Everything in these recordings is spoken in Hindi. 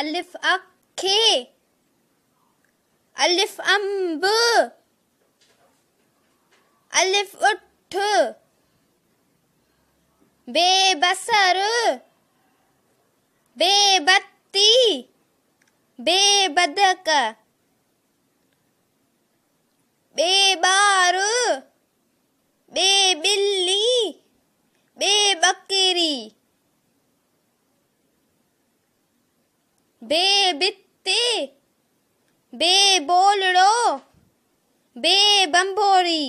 अलिफ अखे अलिफ अम्ब अलिफ उठ बेबसर बेबत्ती बेबदक बेबार बेबिल्ली बेबित्ते बेबोलड़ो बेबम्बोरी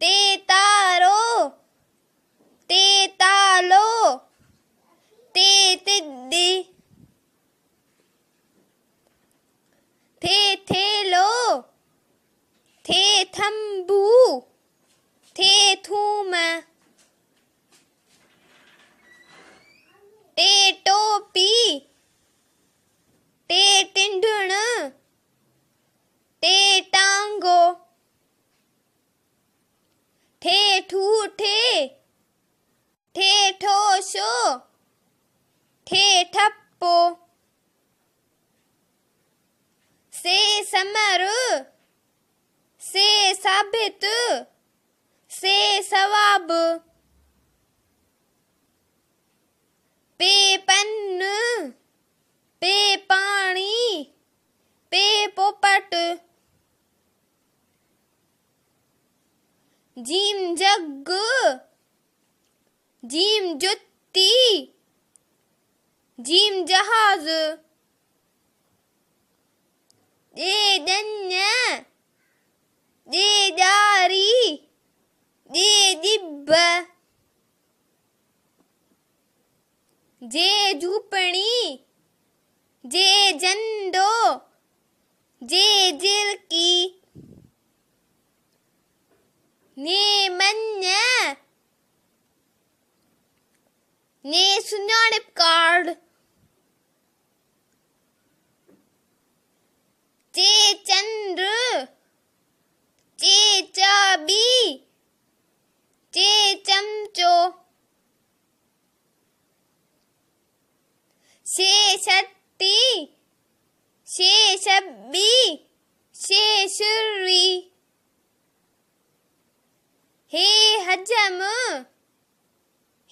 ते तारो से समर से साबित से सवाब पे पन्न पे पानी पे पोपट जीम जग जीम जुत्ती जीम जहाज़ दे दन्या दे दारी दे दिब्ब जे झूपड़ी जे झंडो जे जिरकी ने मन्या ने सुञाणप कार्ड चे चंद्र चे चाबी चे चमचो। शे शक्ति, शे शब्बी, शे शुर्री। हे हजम,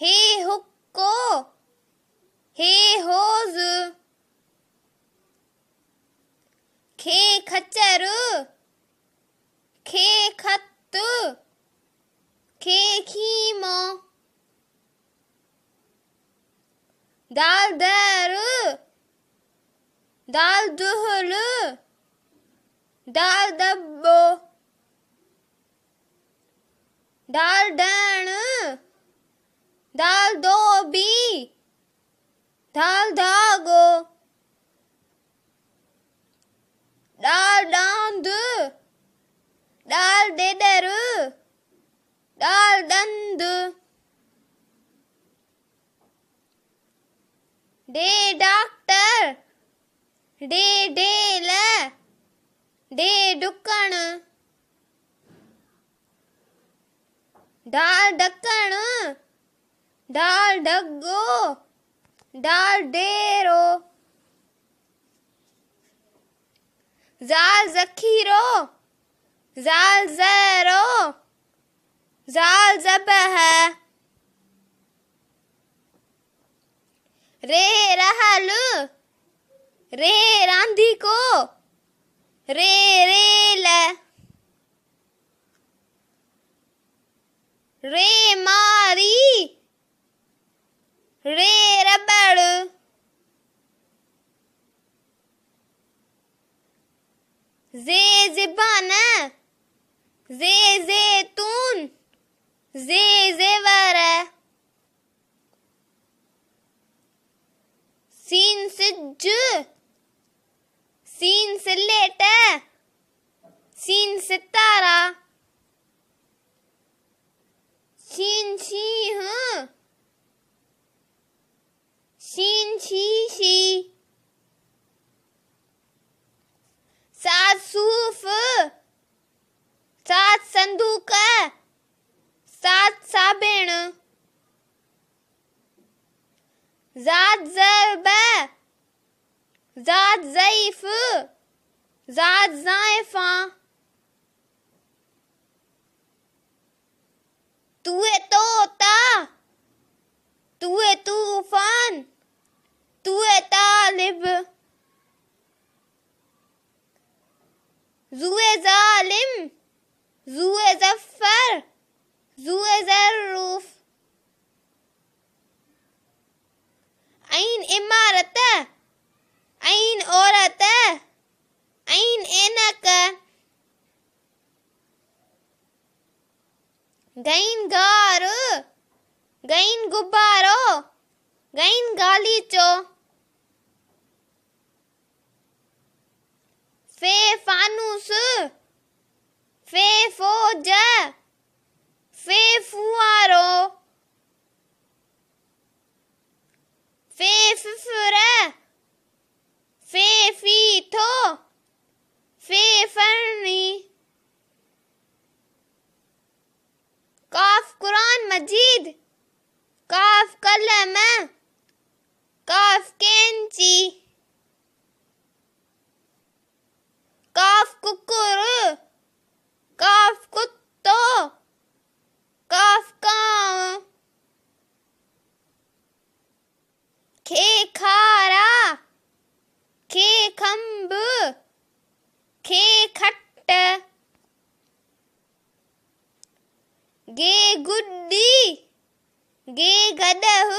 हे こう。へいほうず。けいかちゃる。けいかっと。けいきも。だるだる。だるどふる。だるだぼ。だるだる。दाल धोबी दाल धागो दाल डांद। दाल डेडर दाल दंद। डे डॉक्टर। डे डेल। डे डुकण डाल ढक्कण डाल डग्गो डाल डेरो। जाल जखीरो, जाल जरो, जाल जबह रे रहल, रे रांधी को, रे रेल रे मारी ரே ரப்பாடு ஜே ஜிபான ஜே ஜே தூன் ஜே ஜே வர சீன் சிஜு சீன் சில்லேட்ட संदूक सात साबेण Zat zarba. Zat zaif. Zat zaifa. इमारत ऐन औरत ऐन एनक गैन गार, गैन गुब्बारो, गैन गालीचो, फे फानूस, फे फौज, फे फुआरो गे गुड्डी, गे गदह,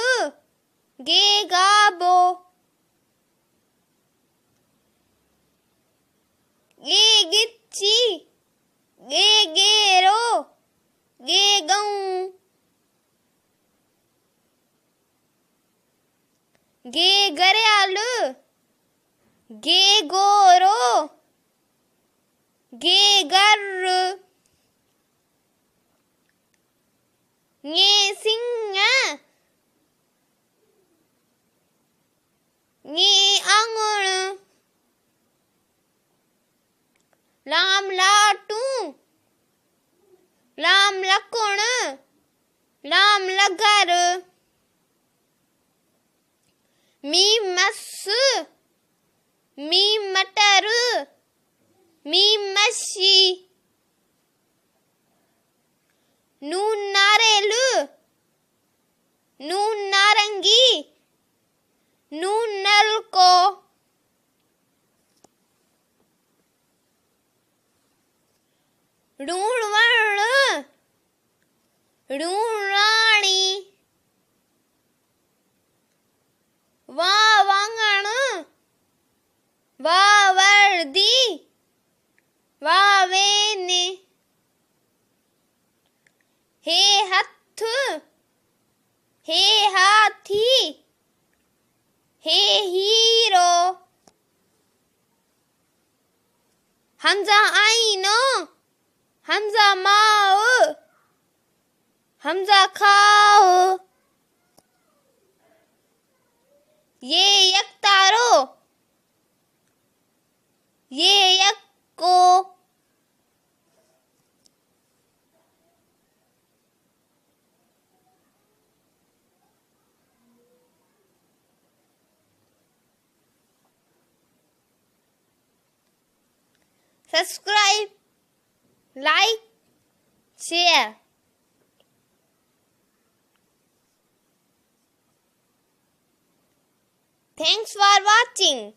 गे गाबो। गे गिच्ची, गे गेरो, गे गऊ। गे गरयाल, गे गोरो, गे गर्र। ङे सिंह ङे आंगण लाम लाटू लाम लकुण लाम लगर मी मस मी मटर मी मच्छी ऋण वर्ण ऋण राणी वा वांगण वा वर्दी वा वेने हे हथ हे हाथी हे हीरो हमजा आईनो हमजा माओ हमजा खाओ ये यक तारो ये यक को subscribe. Like share thanks for watching